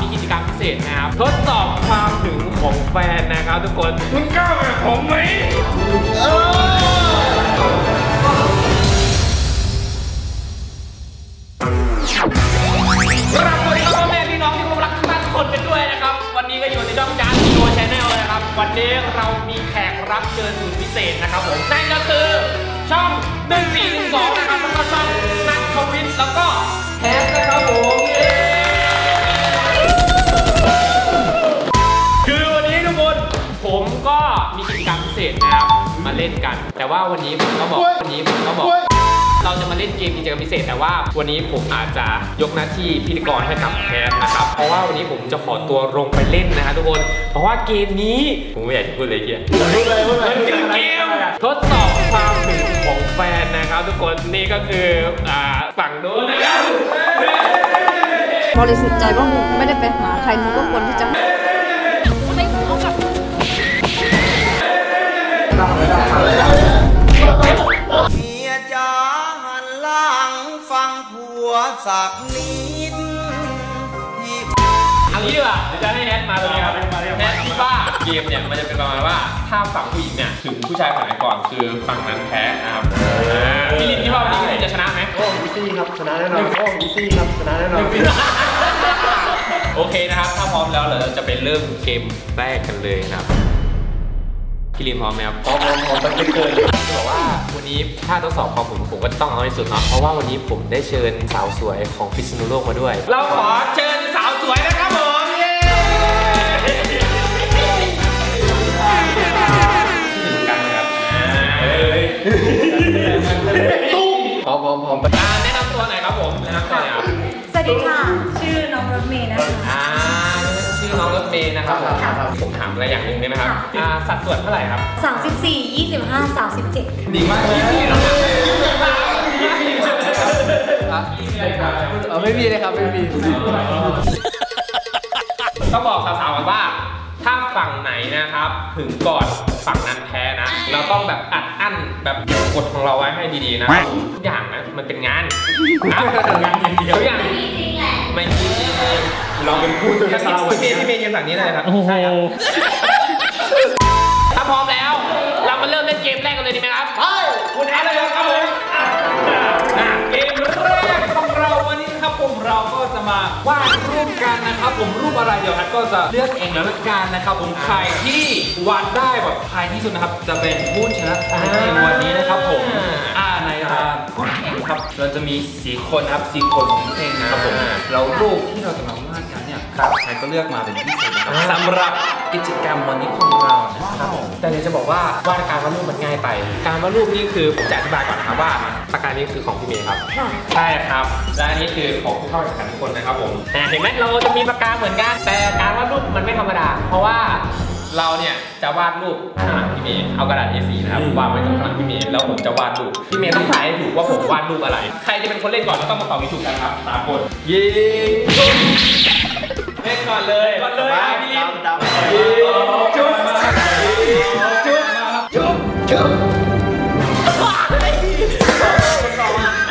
มีกิจกรรมพิเศษนะครับ ทดสอบความถึงของแฟนนะครับทุกคนมึงกล้าแบบผมไหมครับสวัสดีครับพ่อแม่พี่น้องที่เคารพรักทุกท่านทุกคนกันด้วยนะครับ วันนี้ก็อยู่ในช่องจานทีโอชแนลนะครับ วันนี้เรามีแขกรับเชิญสุดพิเศษนะครับผมนั่นก็คือช่อง1412 ล่นกัน แต่ว่าวันนี้ผมก็บอกวันนี้ผมก็บอก เราจะมาเล่นเกมกิจกรรมพิเศษ แต่ว่าวันนี้ผมอาจจะยกหน้าที่พิธีกรให้กับแพทนะครับ เพราะว่าวันนี้ผมจะขอตัวลงไปเล่นนะฮะทุกคน เพราะว่าเกมนี้ผมไม่อยากจะพูดเลยเกียร์มันคือเกมทดสอบความถึงของแฟนนะครับ ทุกคนนี่ก็คืออ่าฝั่งโน้นนะครับบริสุทธิ์ใจว่ามึงไม่ได้ไปหาใครมึงก็ควรที่จะ เมียจ๋าหันหลังฟังผัวสักนิดที่เอางี้ดีกว่าเดี๋ยวจะให้แอดมาตรงนี้ครับแอดคิดว่าเกมเนี่ยมันจะเป็นประมาณว่าถ้าฝั่งผู้หญิงเนี่ยถึงผู้ชายฝั่งไหนก่อนคือฝั่งนั้นแพ้นะครับพี่ลินคิดว่าวันนี้คุณจะชนะไหมโอ้ easy ครับชนะแน่นอนโอ้ easy ครับชนะแน่นอนโอเคนะครับ ถ้าพร้อมแล้วเราจะไปเริ่มเกมแรกกันเลยนะครับ พี่ลินพร้อมไหมครับพร้อมพร้อมพร้อมตั้งแต่เกินจะบอกว่าวันนี้ถ้าทดสอบความผมผมก็ต้องเอาให้สุดเนาะเพราะว่าวันนี้ผมได้เชิญสาวสวยของพิษณุโลกมาด้วย เราขอเชิญสาวสวยนะครับผมเย้ชื่อกันนะครับเฮ้ยพร้อมพร้อมพร้อมอ่าแนะนำตัวหน่อยครับผมแนะนำตัวหน่อยครับสวัสดีค่ะ ชื่อน้องรถเมย์นะคะ อ่าชื่อน้องรถเมย์นะครับผมค่ะผมถามอะไรอย่างหนึ่งได้ไหมครับอ่าสัดส่วนเท่าไหร่ครับ 34 25 37 ดีมากพี่พี่เราถามเลยเออไม่มีเลยครับไม่มีต้องบอกสาวๆก่อนว่าถ้าฝั่งไหนนะครับถึงก่อนฝั่งนั้นแพ้นะ เราต้องแบบอัดอั้นแบบเก็บกดของเราไว้ให้ดีๆนะทุกอย่างนะมันเป็นงานนะงานอย่างเดียวทุกอย่างไม่จริง เราเป็นผู้สื่อข่าวพี่เมย์พี่เมย์ยืนฝั่งนี้เลยครับใช่ครับถ้าพร้อมแล้ว เรามาเริ่มเล่นเกมแรกกันเลยดีไหมครับใช่คุณเอาเลยครับผมอะอะเกมแรกของเราวันนี้นะครับผมเราก็จะมาวาดรูปกันนะครับ ผมรูปอะไรเดี๋ยวฮัทก็จะเลือกเองแล้วละกันนะครับ ผมใครที่วาดได้แบบภายที่สุดนะครับ จะเป็นผู้ชนะในเกมวันนี้นะครับผม ครับ เราจะมีสีคนครับสีคนของเพลงนะครับผมแล้วรูปที่เราจะมาวาดกันเนี่ยครับใครก็เลือกมาเป็นพิเศษนะครับสำหรับกิจกรรมวันนี้ของเรานะครับแต่เดี๋ยวจะบอกว่าวาดการวาดรูปมันง่ายไป การวาดรูปนี่คือผมจะอธิบายก่อนนะครับว่าปากกานี้คือของพี่เมย์ครับค่ะใช่ครับและอันนี้คือของผู้เข้าแข่งขันทุกคนนะครับผมแต่เห็นไหมเราจะมีปากกาเหมือนกันแต่การวาดรูปมันไม่ธรรมดา เพราะว่า เราเนี่ยจะวาดรูปข้างหลังพี่เมย์เอากระดาษ A4 นะครับวางไว้ตรงข้างหลังพี่เมย์แล้วผมจะวาดรูปพี่เมย์ต้องทายให้ถูกว่าผมวาดรูปอะไร ใครจะเป็นคนเล่นก่อนก็ต้องมาตอบให้ถูกกันครับสามคนยิงเล่นก่อนเลยก่อนเลยอะพี่ลินดำยิงจุ๊บจุ๊บจุ๊บจุ๊บ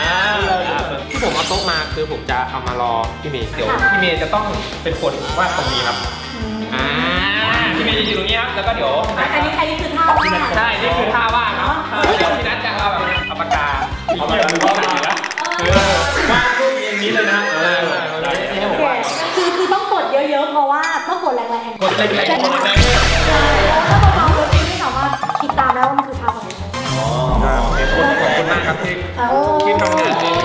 อ่าที่ผมเอาโต๊ะมาคือผมจะเอามารอพี่เมย์เดี๋ยวพี่เมย์จะต้องเป็นคนวาดตรงนี้ครับอ่าพี่เมย์จะอยู่ตรงนี้ครับ แล้วก็เดี๋ยวอันนี้อันนี้คือท่าว่าใช่ นี่คือท่าวาดเนาะเดี๋ยวพี่นัทจะเอาเอาปากกาเอาปากกาดูว่าอยู่แล้วเออวาดรูปอย่างนี้เลยนะเออนี่ให้ผมวาดคือคือต้องกดเยอะๆ เพราะว่าต้องกดแรงๆ กดเล็กๆกดเล็กใช่แล้วถ้าเบาๆคนไม่สามารถคิดตามได้ว่ามันคือท่าแบบไหนๆอ๋อขอบคุณมากครับที่เออที่ทำงานดี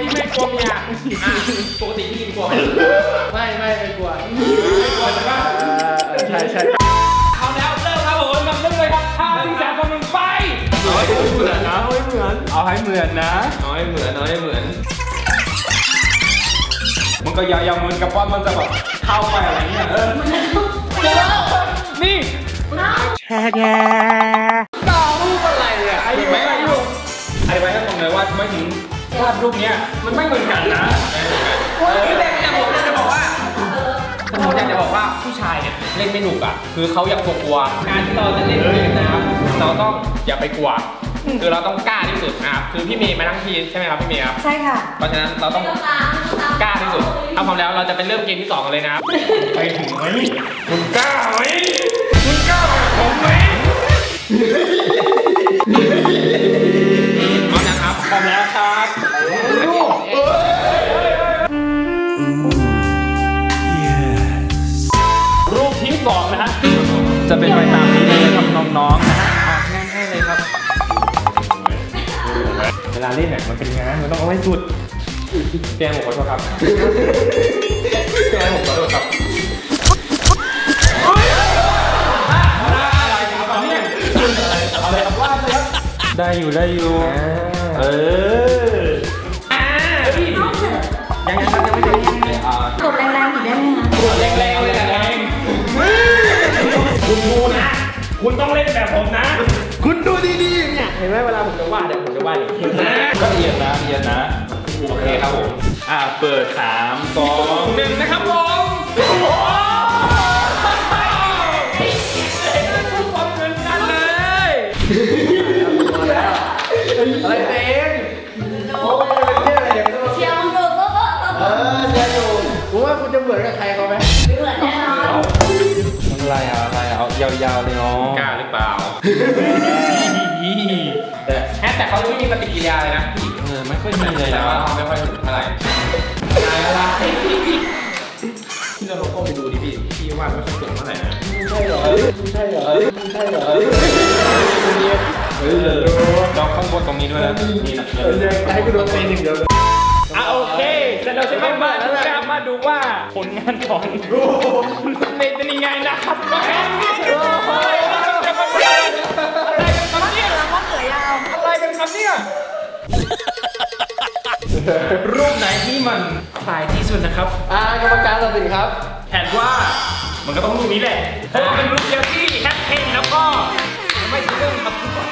ที่ไม่กลัวเมียอะปกติพี่ลินกลัวไหมไม่ไม่ไม่กลัวไม่กลัวใช่ปะใช่ใช่เอาแล้วเริ่มครับผมกับเริ่มเลยครับห้าสี่สามสองหนึ่งไปเอาให้เหมือนนะเอาให้เหมือนเอาให้เหมือนนะน้อยเหมือนน้อยเหมือนมันก็อย่าอย่าเหมือนกับว่ามันจะแบบเข้าไปอะไรเงี้ยเออนี่ต่อรูป วาดรูปเนี้ยมันไม่เหมือนกันนะเออแต่แต่ผมจะบอกว่าผมอยากจะบอกว่าผู้ชายเนี่ยเล่นไม่หนุกอะ คือเขาอยากกลัวๆการที่เราจะเล่นเกมนะครับเราต้องอย่าไปกลัวคือเราต้องกล้าที่สุดนะครับคือพี่เมย์มาทั้งทีใช่ไหมครับพี่เมย์ครับใช่ค่ะเพราะฉะนั้นเราต้องกล้าที่สุดถ้าพร้อมแล้วเราจะไปเริ่มเกมที่สองกันเลยนะครับไปถึงไหมคุณกล้าไหมคุณกล้าแบบผมไหมพร้อมนะครับพร้อมแล้ว จะเป็นไปตามนี้เลยครับน้องๆนะฮะอะแน่นให้เลยครับ เวลาเล่นเนี่ยมันเป็นงานมันต้องเอาให้สุดแกผมขอโทษครับแกผมขอโทษครับอะไรครับว่าเลยครับได้อยู่ได้อยู่ เอออ่าพี่ยังยังยังไม่ถึงอ่ากดแรง คุณต้องเล่นแบบผมนะ คุณดูดีๆเนี่ย เห็นไหมเวลาผมจะวาดเนี่ยผมจะวาดอย่างนี้นะก็เอียนนะเอียนนะ โอเคครับผม อ่า เปิดสามสองหนึ่งนะครับผมโอ้โหความเหมือนกันเลยอะไรเต็งเชียร์มึงดูก็ก็ก็เออเชียร์อยู่ผมว่าคุณจะเหมือนกับใครเขาไหมเหมือนแน่นอนอะไรอะอะไรอะเอายาวๆเลยเนาะ แต่แฮชแต่เขาไม่มีปฏิกิริยาเลยนะเออไม่ค่อยมีเลยแต่นะว่าไม่ค่อยถึงเท่าไหร่อะไรที่เราลงก้มไปดูดิพี่พี่วาดไม่ค่อยเก่งเท่าไหร่นะใช่เหรอใช่เหรอใช่เหรอเออลองข้างบนตรงนี้ด้วยนะนี่นะเออจะให้กูโดนตีหนึ่งเดียวอะโอเคเสร็จแล้วใช่ไหมมาดูกันมาดูว่าผลงานของเมย์เป็นยังไงนะครับ อยาวอะไรกันครับเนี่ย รูปไหนที่มันคล้ายที่สุดนะครับ อ่ากรรมการตัดสินครับแอดว่ามันก็ต้องรูปนี้แหละเพราะว่าเป็นรูปเดียวที่แฮปปี้แล้วก็ไม่ใช่เรื่องครับทุกคน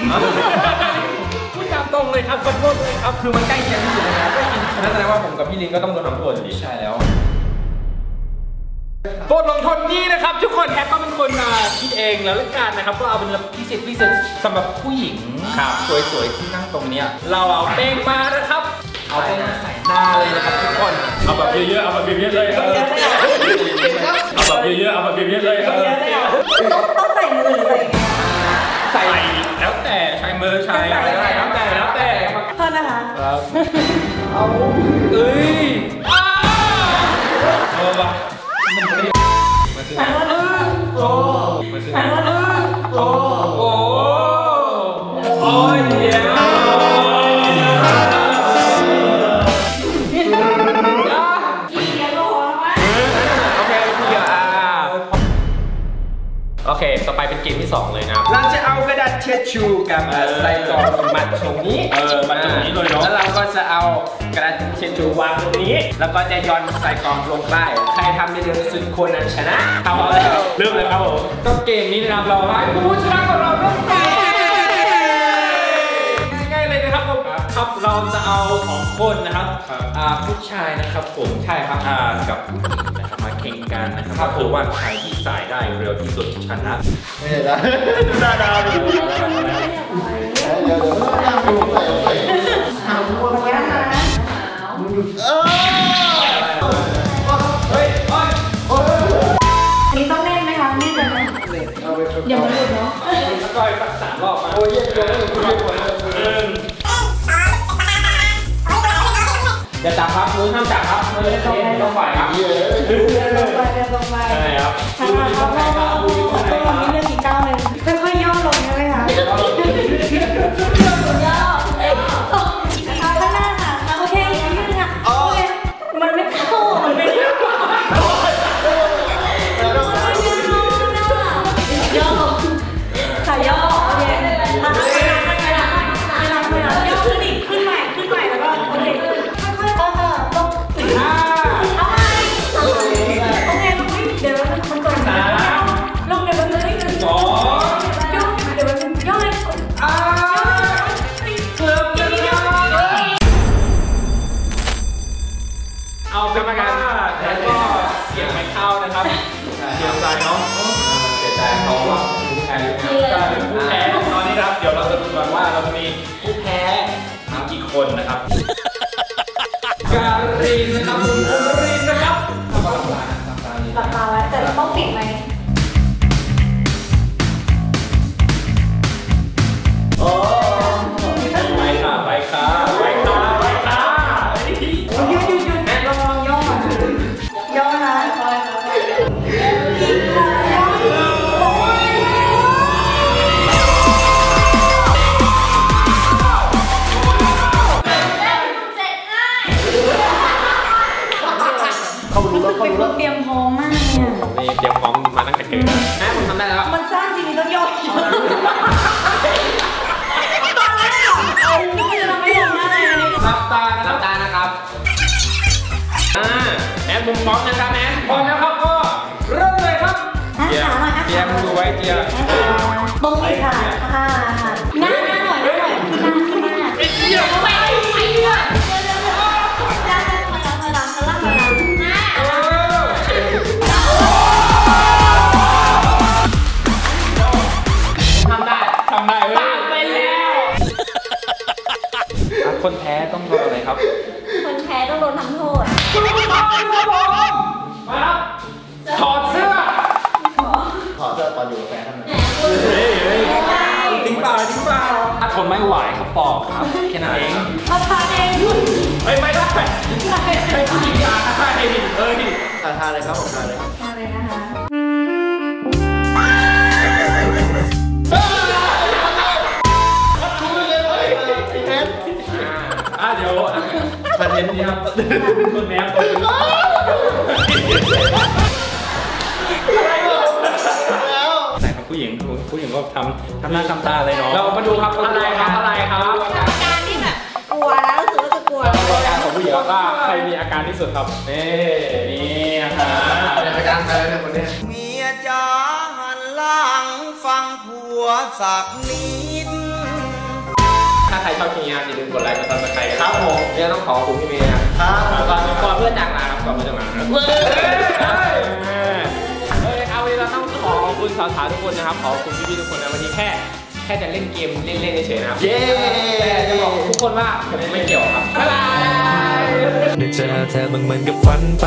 พูดตามตรงเลยครับขอโทษเลยครับคือมันใกล้เคียงที่สุดนะครับก็จริงนั่นแสดงว่าผมกับพี่ลินก็ต้องโดนทำโทษอยู่ดีใช่แล้ว บทลงโทษนี้นะครับ ทุกคนแฮปก็เป็นคนมาคิดเองแล้วละกันนะครับก็เอาเป็นพิเศษพิเศษสำหรับผู้หญิงครับสวยๆที่นั่งตรงเนี้ยเราเอาเป้งมานะครับ เอาเป้งมาใส่หน้าเลยนะครับทุกคนเอาแบบเยอะๆเอาแบบเยอะๆเลยครับเอาแบบเยอะๆเอาแบบเยอะๆเลยครับต้องต้องใส่มือหรือใส่ไงใส่แล้วแต่ใช้มือใช้อะไรก็ได้แล้วแต่แล้วแต่โทษนะคะเอาเอ้ยอ้าวเออว่ะ Yeah. ช็ดชูกับเอ่อใส่กล่องมัดตรงนี้เออมาตรงนี้เลยเนาะแล้วเราก็จะเอากระดาษเช็ดชูวางตรงนี้ แล้วก็จะย้อนใส่กล่องลงไปใครทำได้เร็วที่สุดคนนั้นชนะทำเอาแล้วเริ่มเลยครับผมก็เกมนี้นะครับเราให้ผู้ชนะของเราเริ่มก่อนง่ายๆเลยนะครับผมครับเราจะเอาของคนนะครับอ่าผู้ชายนะครับผม ใช่ครับ อ่ากับผู้หญิงนะครับมาแข่งกันนะครับคือว่าใครที่สายได้เร็วที่สุดชนะ ไม่เห็นแล้วดูหน้าดาวดิามจับครับมือต้องต้องปล่อยครับเย้เดินลงไปเดินลงไปใช่ครับทางเราก็ต้องลงนี้เรื่องอีกก้าวหนึ่งค่อยๆย่อลงใช่ไหมคะ ว่าเราจะมีผู้แพ้มีกี่คนนะครับ การีนนะครับคุณการีนนะครับหลับตาไว้แต่ต้องปิดไหม แอนานทานเลยครับผมทานเลยมาเลยนะคะอะเดี๋ยวคอนเทนต์นี่ครับคนแม่คนแล้วไหนครับผู้หญิงผู้หญิงก็ทำทำหน้าทำตาเลยเนาะเรามาดูครับอะไรครับอะไรครับ อาการของผู้หญิงว่าใครมีอาการที่สุดครับนี่นี่นะครับอาการอะไรเนี่ยคนนี้เมียจ๋าหันหลังฟังผัวสักนิดถ้าใครชอบคลิปนี้อย่าลืมกดไลค์กด subscribe ครับผมเนี่ยต้องขอบคุณพี่เมย์นะครับก่อนก่อนเพื่อนจากลาครับก่อนเพื่อนจากลาครับเฮ้ยเฮ้ยเอาวันนี้เราต้องขอขอบคุณสาวๆทุกคนนะครับ ขอบคุณพี่ๆทุกคนนะวันนี้แค่แค่จะเล่นเกมเล่นๆเฉยๆนะครับเย้แต่จะบอกทุกคนว่าผมไม่เกี่ยวครับบ๊ายบายได้เจอเธอมันเหมือนกับฝันไป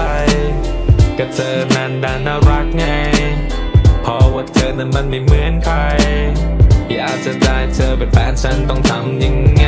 ก็เธอนั้นดันน่ารักไง เพราะว่าเธอนั้นมันไม่เหมือนใคร อยากจะได้เธอเป็นแฟนฉันต้องทำยังไง